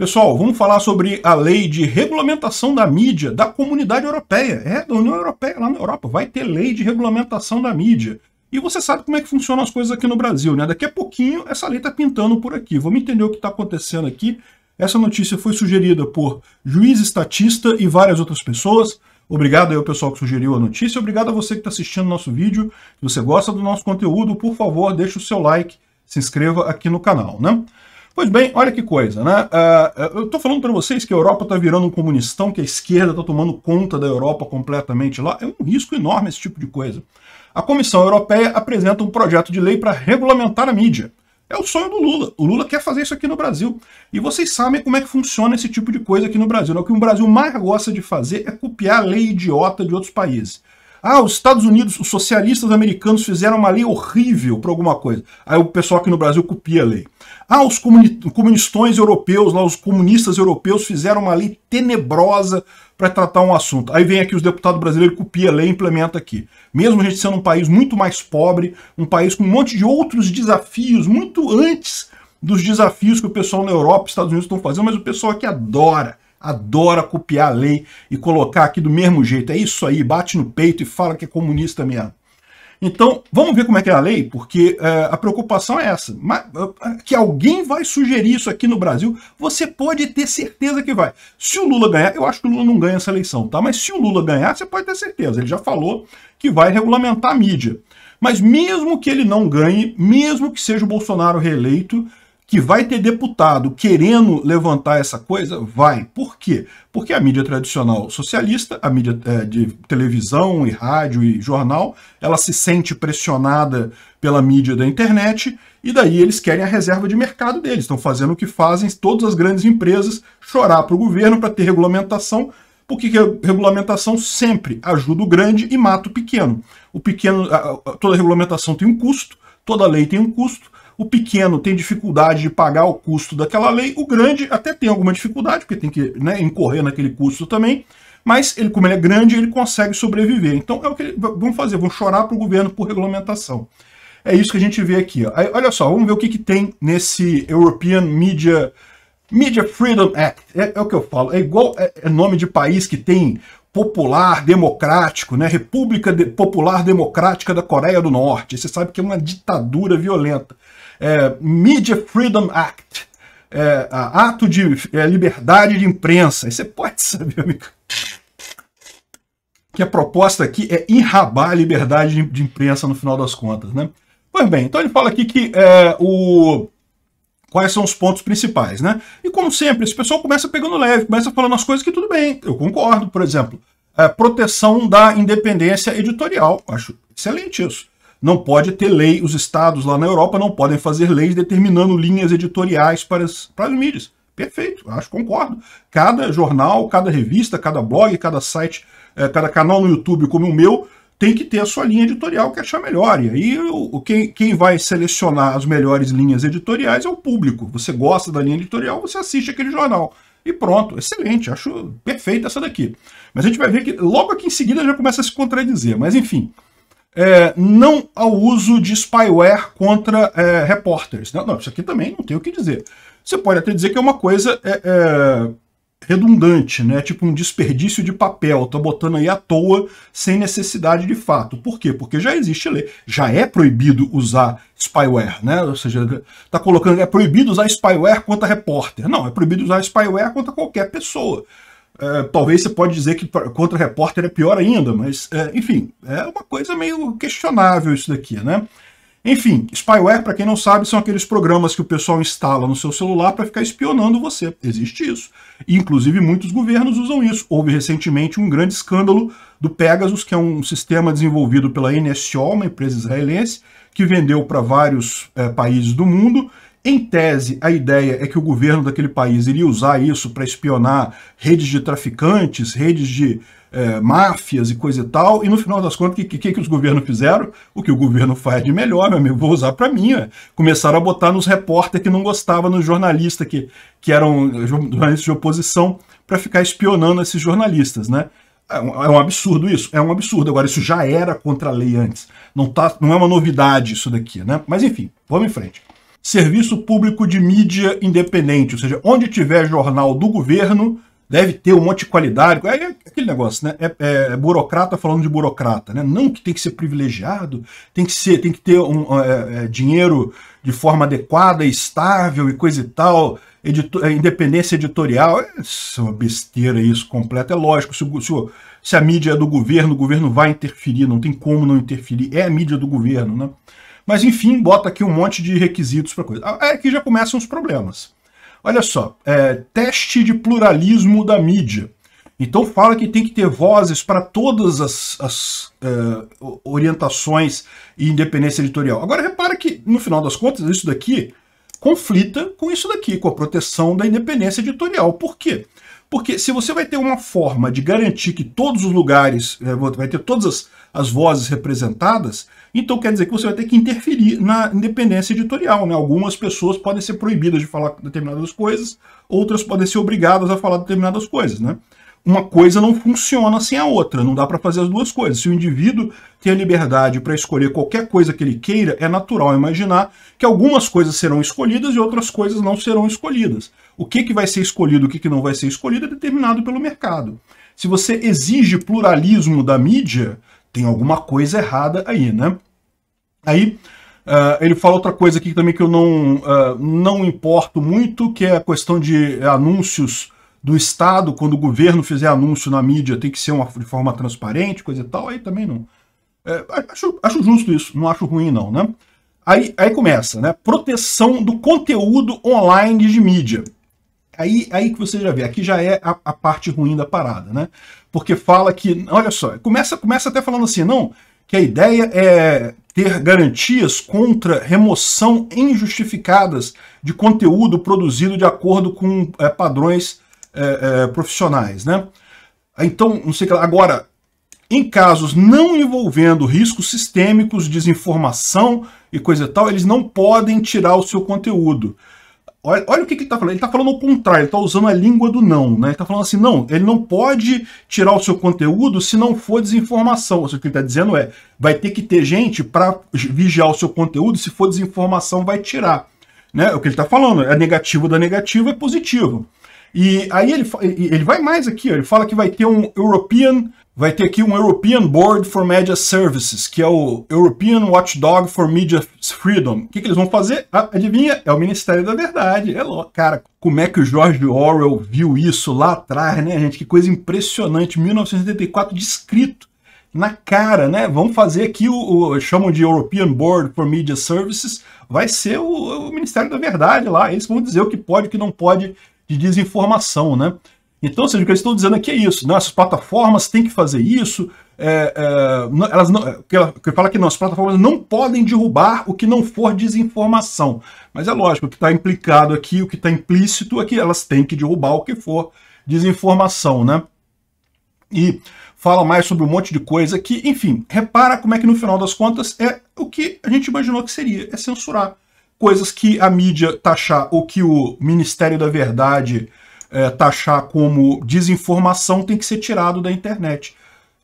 Pessoal, vamos falar sobre a lei de regulamentação da mídia da comunidade europeia. É, da União Europeia, lá na Europa. Vai ter lei de regulamentação da mídia. E você sabe como é que funcionam as coisas aqui no Brasil, né? Daqui a pouquinho essa lei está pintando por aqui. Vamos entender o que está acontecendo aqui. Essa notícia foi sugerida por juiz estatista e várias outras pessoas. Obrigado aí ao pessoal que sugeriu a notícia. Obrigado a você que está assistindo nosso vídeo. Se você gosta do nosso conteúdo, por favor, deixe o seu like, se inscreva aqui no canal, né? Pois bem, olha que coisa, né? Uh, eu estou falando para vocês que a Europa está virando um comunistão, que a esquerda está tomando conta da Europa completamente lá. É um risco enorme esse tipo de coisa. A Comissão Europeia apresenta um projeto de lei para regulamentar a mídia. É o sonho do Lula. O Lula quer fazer isso aqui no Brasil. E vocês sabem como é que funciona esse tipo de coisa aqui no Brasil. O que o Brasil mais gosta de fazer é copiar a lei idiota de outros países. Ah, os Estados Unidos, os socialistas americanos fizeram uma lei horrível para alguma coisa. Aí o pessoal aqui no Brasil copia a lei. Ah, os comunistões europeus, lá, os comunistas europeus fizeram uma lei tenebrosa para tratar um assunto. Aí vem aqui os deputados brasileiros, copia a lei e implementa aqui. Mesmo a gente sendo um país muito mais pobre, um país com um monte de outros desafios, muito antes dos desafios que o pessoal na Europa e Estados Unidos estão fazendo, mas o pessoal aqui adora adora copiar a lei e colocar aqui do mesmo jeito. É isso aí, bate no peito e fala que é comunista mesmo. Então, vamos ver como é que é a lei, porque é, a preocupação é essa. Mas, é, que alguém vai sugerir isso aqui no Brasil, você pode ter certeza que vai. Se o Lula ganhar, eu acho que o Lula não ganha essa eleição, tá? Mas se o Lula ganhar, você pode ter certeza. Ele já falou que vai regulamentar a mídia. Mas mesmo que ele não ganhe, mesmo que seja o Bolsonaro reeleito, que vai ter deputado querendo levantar essa coisa? Vai. Por quê? Porque a mídia tradicional socialista, a mídia é, de televisão e rádio e jornal, ela se sente pressionada pela mídia da internet e daí eles querem a reserva de mercado deles. Estão fazendo o que fazem todas as grandes empresas, chorar para o governo para ter regulamentação, porque regulamentação sempre ajuda o grande e mata o pequeno. O pequeno, toda regulamentação tem um custo, toda lei tem um custo, o pequeno tem dificuldade de pagar o custo daquela lei, o grande até tem alguma dificuldade, porque tem que né, incorrer naquele custo também, mas ele, como ele é grande, ele consegue sobreviver. Então é o que vão fazer, vão chorar para o governo por regulamentação. É isso que a gente vê aqui. Ó. Aí, olha só, vamos ver o que, que tem nesse European Media, Media Freedom Act. É, é o que eu falo, é igual é, é nome de país que tem popular democrático, né? República Popular Democrática da Coreia do Norte. Você sabe que é uma ditadura violenta é, Media Freedom Act, é, ato de é, liberdade de imprensa. Você pode saber, amigo, que a proposta aqui é enrabar a liberdade de, de, imprensa no final das contas, né? Pois bem, então ele fala aqui que é, o quais são os pontos principais, né? E como sempre, esse pessoal começa pegando leve, começa falando as coisas que tudo bem, eu concordo, por exemplo, a proteção da independência editorial, acho excelente isso não pode ter lei, os estados lá na Europa não podem fazer leis determinando linhas editoriais para as, para as mídias. Perfeito, acho, concordo. Cada jornal, cada revista, cada blog, cada site, é, cada canal no YouTube como o meu, tem que ter a sua linha editorial que achar melhor. E aí o, quem, quem vai selecionar as melhores linhas editoriais é o público. Você gosta da linha editorial, você assiste aquele jornal. E pronto, excelente, acho perfeita essa daqui. Mas a gente vai ver que logo aqui em seguida já começa a se contradizer. Mas enfim, é, não ao uso de spyware contra é, repórteres. Não, não, isso aqui também não tem o que dizer. Você pode até dizer que é uma coisa é, é redundante, né? tipo um desperdício de papel, tá botando aí à toa sem necessidade de fato. Por quê? Porque já existe lei, já é proibido usar spyware, né? Ou seja, tá colocando é proibido usar spyware contra repórter. Não, é proibido usar spyware contra qualquer pessoa. É, talvez você pode dizer que contra repórter é pior ainda, mas, é, enfim, é uma coisa meio questionável isso daqui, né? Enfim, spyware, para quem não sabe, são aqueles programas que o pessoal instala no seu celular para ficar espionando você. Existe isso. E, inclusive, muitos governos usam isso. Houve recentemente um grande escândalo do Pegasus, que é um sistema desenvolvido pela NSO, uma empresa israelense, que vendeu para vários é, países do mundo em tese, a ideia é que o governo daquele país iria usar isso para espionar redes de traficantes, redes de é, máfias e coisa e tal, e no final das contas, o que, que, que os governos fizeram? O que o governo faz de melhor, meu amigo, vou usar para mim. Começaram a botar nos repórteres que não gostavam, nos jornalistas que, que eram jornalistas de oposição, para ficar espionando esses jornalistas, né? É um, é um, absurdo isso, é um absurdo. Agora, isso já era contra a lei antes. Não, tá, não é uma novidade isso daqui, né? Mas enfim, vamos em frente. Serviço público de mídia independente, ou seja, onde tiver jornal do governo, deve ter um monte de qualidade. É aquele negócio, né? É, é, burocrata falando de burocrata, né? Não que tem que ser privilegiado, tem que ser, tem que ter um, é, é dinheiro de forma adequada, estável e coisa e tal, é, independência editorial. Isso é uma besteira isso completa. É lógico, se, se, se, a mídia é do governo, o governo vai interferir, não tem como não interferir. É a mídia do governo, né? Mas enfim, bota aqui um monte de requisitos para coisa. Aqui já começam os problemas. Olha só, é, teste de pluralismo da mídia. Então fala que tem que ter vozes para todas as, as é, orientações e independência editorial. Agora repara que, no final das contas, isso daqui conflita com isso daqui, com a proteção da independência editorial. Por quê? Porque se você vai ter uma forma de garantir que todos os lugares, é, vai ter todas as, as vozes representadas, então quer dizer que você vai ter que interferir na independência editorial. Né? Algumas pessoas podem ser proibidas de falar determinadas coisas, outras podem ser obrigadas a falar determinadas coisas. Né? Uma coisa não funciona sem a outra, não dá para fazer as duas coisas. Se o indivíduo tem a liberdade para escolher qualquer coisa que ele queira, é natural imaginar que algumas coisas serão escolhidas e outras coisas não serão escolhidas. O que, que vai ser escolhido, o que, que não vai ser escolhido é determinado pelo mercado. Se você exige pluralismo da mídia, tem alguma coisa errada aí, né? Aí uh, ele fala outra coisa aqui também que eu não, uh, não importo muito, que é a questão de anúncios do Estado, quando o governo fizer anúncio na mídia, tem que ser uma, de forma transparente, coisa e tal, aí também não. É, acho, acho justo isso, não acho ruim não, né? Aí, aí começa, né? Proteção do conteúdo online de mídia. Aí, aí que você já vê, aqui já é a, a, parte ruim da parada, né? Porque fala que, olha só, começa, começa até falando assim, não, que a ideia é ter garantias contra remoção injustificadas de conteúdo produzido de acordo com é, padrões é, é, profissionais, né? Então, não sei que Agora, em casos não envolvendo riscos sistêmicos, desinformação e coisa e tal, eles não podem tirar o seu conteúdo. Olha, olha o que, que ele está falando. Ele está falando o contrário, ele está usando a língua do não. Né? Ele está falando assim, não, ele não pode tirar o seu conteúdo se não for desinformação. O que ele está dizendo é, vai ter que ter gente para vigiar o seu conteúdo, se for desinformação, vai tirar. Né? O que ele está falando, é negativo da negativa é positivo. E aí ele, ele vai mais aqui, ele fala que vai ter um European, vai ter aqui um European Board for Media Services, que é o European Watchdog for Media Freedom. O que, que eles vão fazer? Ah, adivinha? É o Ministério da Verdade. É louco. Cara, como é que o George Orwell viu isso lá atrás, né, gente? Que coisa impressionante. 1974 descrito na cara, né? Vamos fazer aqui o, o, chamam de European Board for Media Services, vai ser o, o, Ministério da Verdade lá. Eles vão dizer o que pode e o que não pode de desinformação, né? Então, seja, o que eles estão dizendo aqui é isso, né? as plataformas têm que fazer isso, é, é, elas não, que, que fala que não, as plataformas não podem derrubar o que não for desinformação. Mas é lógico, o que está implicado aqui, o que está implícito é que elas têm que derrubar o que for desinformação, né? E fala mais sobre um monte de coisa que, enfim, repara como é que no final das contas é o que a gente imaginou que seria, é censurar coisas que a mídia taxar ou que o Ministério da Verdade é, taxar como desinformação tem que ser tirado da internet.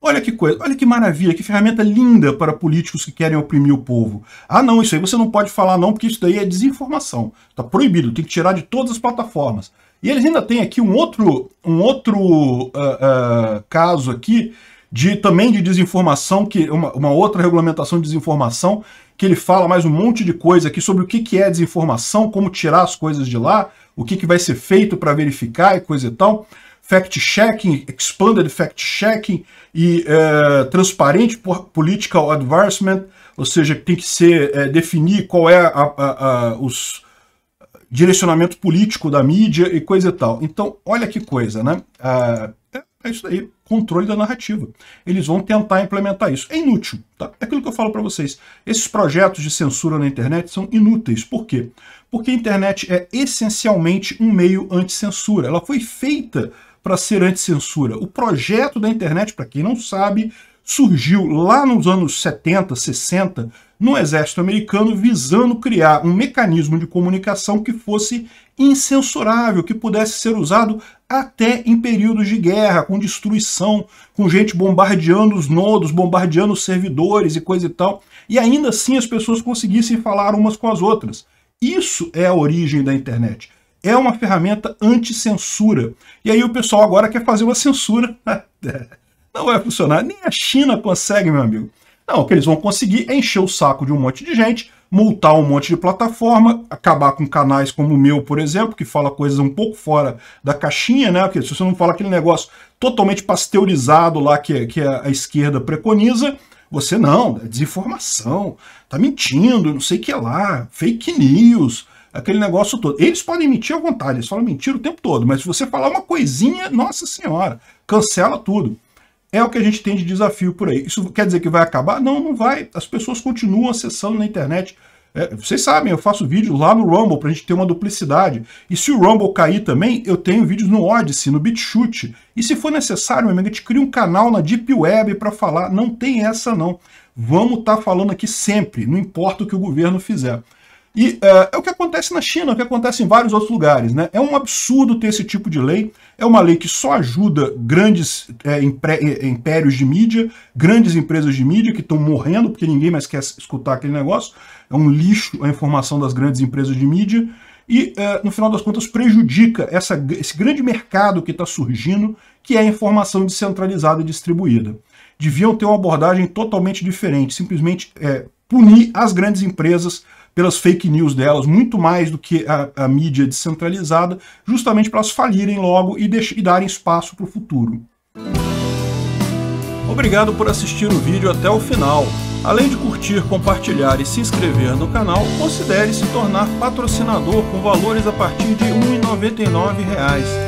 Olha que coisa, olha que maravilha, que ferramenta linda para políticos que querem oprimir o povo. Ah, não, isso aí você não pode falar não, porque isso daí é desinformação. Está proibido, tem que tirar de todas as plataformas. E eles ainda têm aqui um outro, um outro uh, uh, caso aqui de também de desinformação, que uma, uma outra regulamentação de desinformação, que ele fala mais um monte de coisa aqui sobre o que, que é desinformação, como tirar as coisas de lá, o que, que vai ser feito para verificar e coisa e tal. Fact-checking, expanded fact-checking e é, transparente political advancement, ou seja, tem que ser é, definir qual é a, a, a, os direcionamento político da mídia e coisa e tal. Então, olha que coisa, né? Ah, é, isso aí controle da narrativa. Eles vão tentar implementar isso. É inútil, tá? É aquilo que eu falo para vocês. Esses projetos de censura na internet são inúteis. Por quê? Porque a internet é essencialmente um meio anti-censura. Ela foi feita para ser anti-censura. O projeto da internet, para quem não sabe, surgiu lá nos anos 70, 60, no exército americano, visando criar um mecanismo de comunicação que fosse incensurável, que pudesse ser usado até em períodos de guerra, com destruição, com gente bombardeando os nodos, bombardeando os servidores e coisa e tal, e ainda assim as pessoas conseguissem falar umas com as outras. Isso é a origem da internet. É uma ferramenta anti-censura. E aí o pessoal agora quer fazer uma censura. Não vai funcionar. Nem a China consegue, meu amigo. Não, o que eles vão conseguir é encher o saco de um monte de gente, multar um monte de plataforma, acabar com canais como o meu, por exemplo, que fala coisas um pouco fora da caixinha, né? Porque se você não fala aquele negócio totalmente pasteurizado lá que, que a esquerda preconiza, você não, é desinformação, tá mentindo, não sei o que lá, fake news, aquele negócio todo. Eles podem mentir à vontade, eles falam mentira o tempo todo, mas se você falar uma coisinha, nossa senhora, cancela tudo. É o que a gente tem de desafio por aí. Isso quer dizer que vai acabar? Não, não vai. As pessoas continuam acessando na internet. É, vocês sabem, eu faço vídeos lá no Rumble para a gente ter uma duplicidade. E se o Rumble cair também, eu tenho vídeos no Odyssey, no BitChute. E se for necessário, meu amigo, a gente cria um canal na Deep Web para falar. Não tem essa, não. Vamos estar tá falando aqui sempre, não importa o que o governo fizer. E é, é, o que acontece na China, é o que acontece em vários outros lugares. Né? É um absurdo ter esse tipo de lei. É uma lei que só ajuda grandes é, é, impérios de mídia, grandes empresas de mídia que estão morrendo porque ninguém mais quer escutar aquele negócio. É um lixo a informação das grandes empresas de mídia. E, é, no final das contas, prejudica essa, esse grande mercado que está surgindo, que é a informação descentralizada e distribuída. Deviam ter uma abordagem totalmente diferente, simplesmente é, punir as grandes empresas pelas fake news delas, muito mais do que a, a mídia descentralizada, justamente para elas falirem logo e, e darem espaço para o futuro. Obrigado por assistir o vídeo até o final. Além de curtir, compartilhar e se inscrever no canal, considere se tornar patrocinador com valores a partir de R$ 1,99